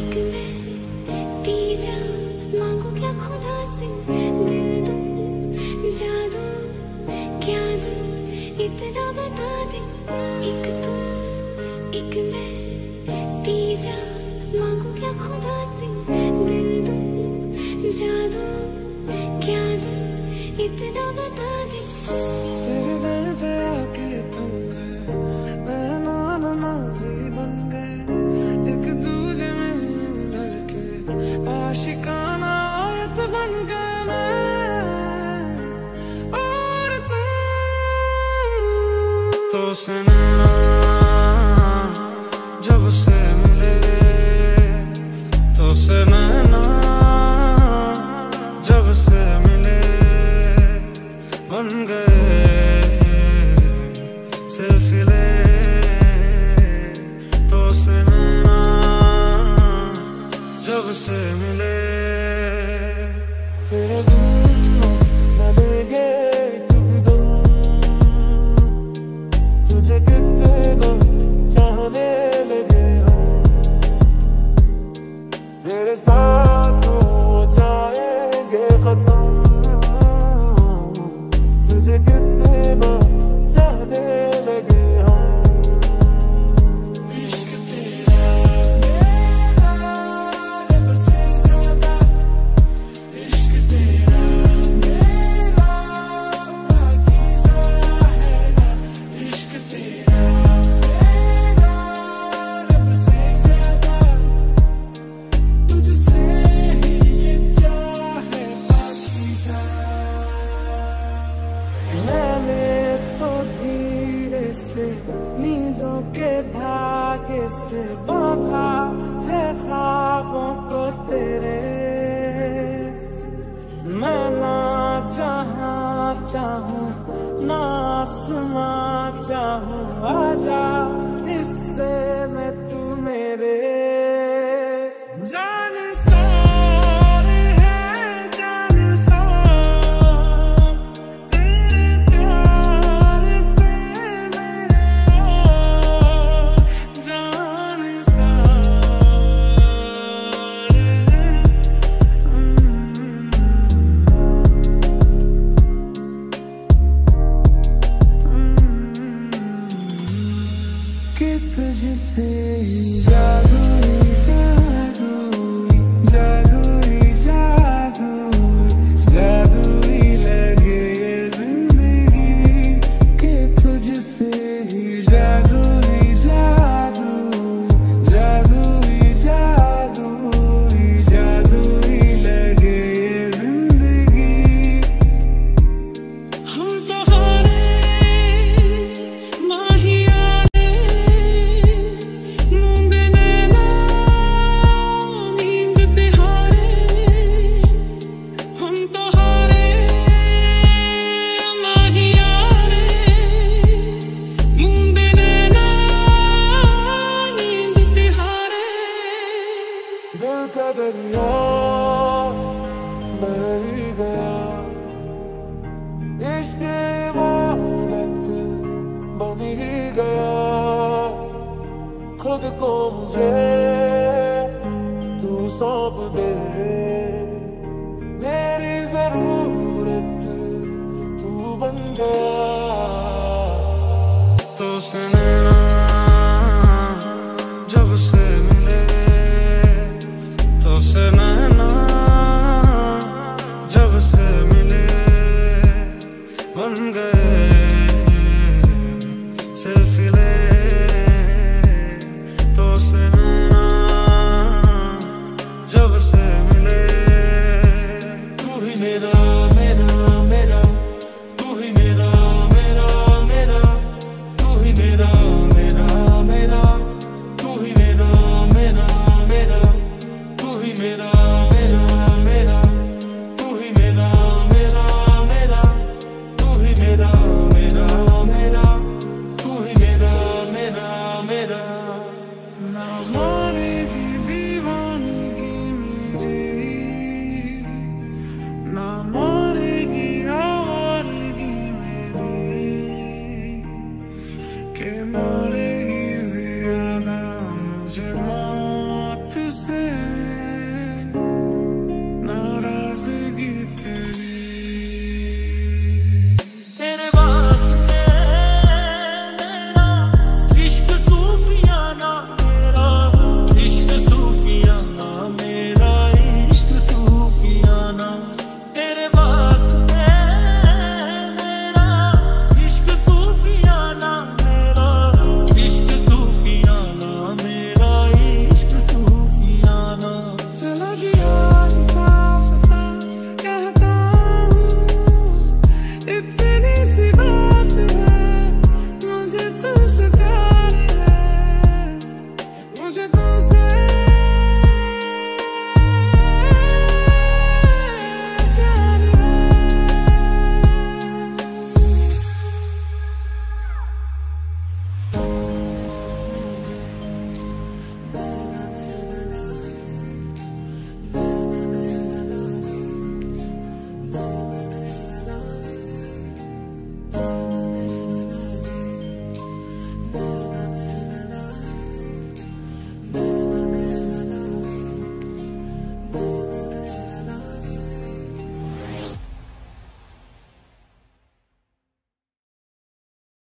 Take me. close से बांधा है ख्वाबों को तेरे। मैं ना चाहा चाहू ना आसमां चाहूँ आजा। see you. खुद को मुझे तू सौंप दे। मेरी ज़रूरत तू बन गया तो सुना